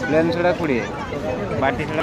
ପ୍ଲେନ୍ ଛଡ଼ା କୋଡ଼ିଏ ବାଟି ଛଡ଼ା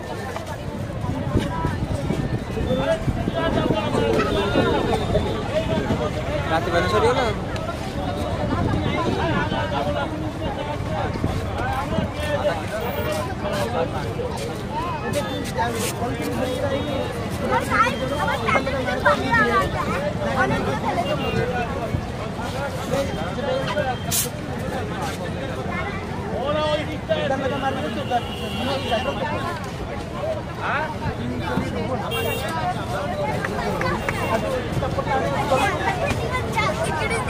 Latih bareng Sodio lah. Ora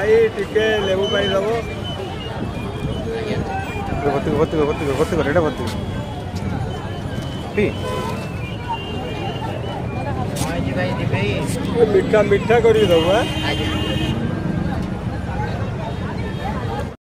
ನಾಯಿ ಟಿಕೆ ಲೆವು ಬೈದವು. ಗೊತ್ತಿಗೆ ಗೊತ್ತಿಗೆ ಗೊತ್ತಿಗೆ ಗೊತ್ತಿಗೆ ರೆಡ ಗೊತ್ತಿಗೆ ಪಿ. ಮಿಠಾ ಮಿಠಾ ಕರಿದವು